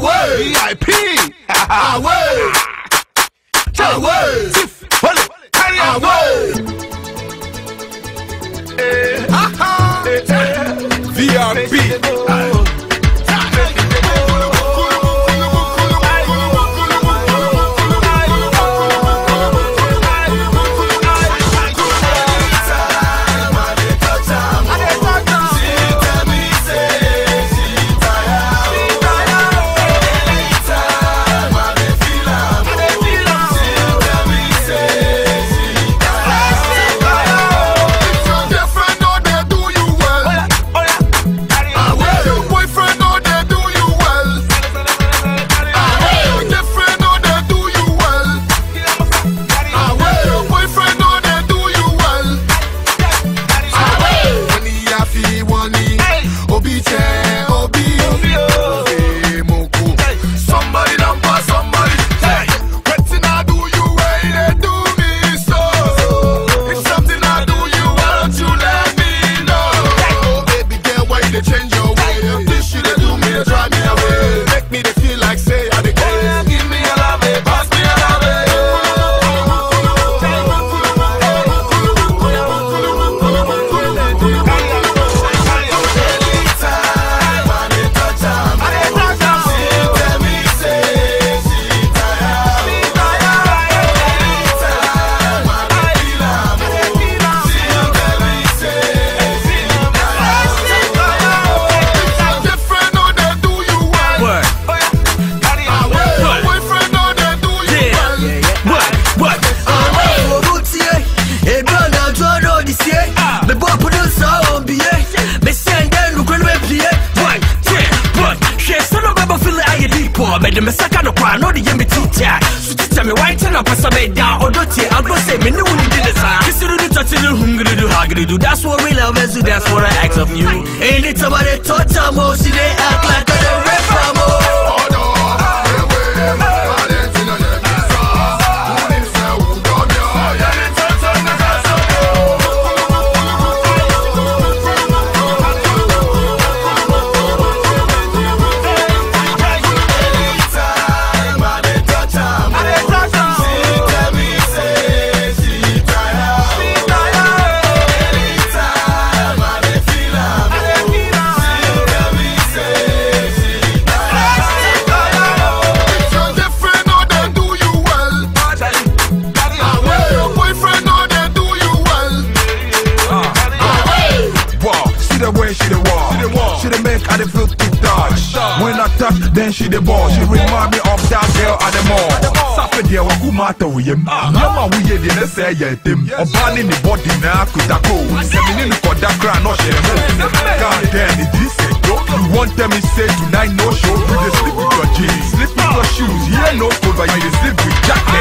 VIP. Away. Away. Tiff. Hold it. Carry. Away. I feel money. Obi che ɔde yɛ me wankye na pasa me da ɔdɔ tie agorɔ sɛ me ne wo ne di ne saa ah. kisirudu tɔtiri humgiridu hagiridu that's what we love so that's what I ask of you. Anytime I dey touch then she the ball. She remind me of that girl at the mall. Safe deɛ wagu mata wo yam nneɛma a woyɛ deɛ ne sɛ yɛ atam ɔbaa ne ne bɔde na akotako sɛ mene ne kɔda kora na ɔhyɛ mo. God damn it this a joke you wan tell me say tonight no show. You dey sleep with your jeans. Sleep with your shoes. Yeah no but you dey sleep with jacket